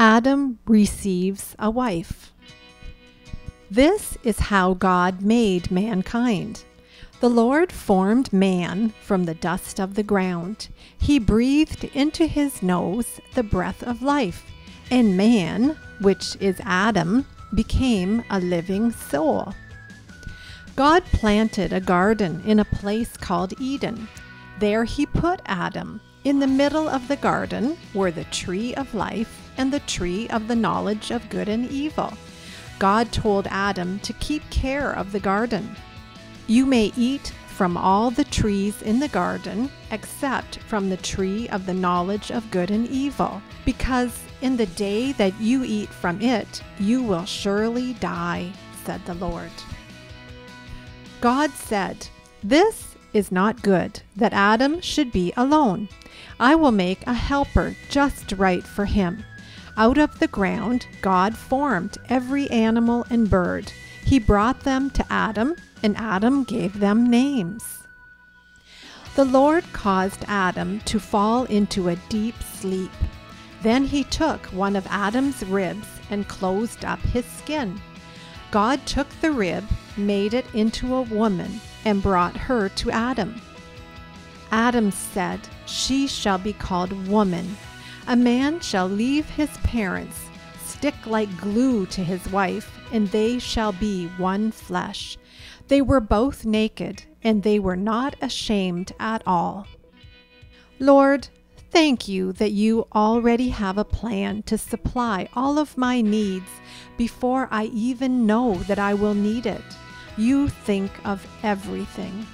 Adam receives a wife. This is how God made mankind. The Lord formed man from the dust of the ground. He breathed into his nose the breath of life, and man, which is Adam, became a living soul. God planted a garden in a place called Eden. There he put Adam. In the middle of the garden were the tree of life and the tree of the knowledge of good and evil. God told Adam to keep care of the garden. You may eat from all the trees in the garden except from the tree of the knowledge of good and evil, because in the day that you eat from it, you will surely die, said the Lord. God said, This is not good that Adam should be alone. I will make a helper just right for him. Out of the ground, God formed every animal and bird. He brought them to Adam, and Adam gave them names. The Lord caused Adam to fall into a deep sleep. Then he took one of Adam's ribs and closed up his skin. God took the rib, made it into a woman, and brought her to Adam. Adam said, She shall be called woman. A man shall leave his parents, stick like glue to his wife, and they shall be one flesh. They were both naked, and they were not ashamed at all. Lord, thank you that you already have a plan to supply all of my needs before I even know that I will need it. You think of everything.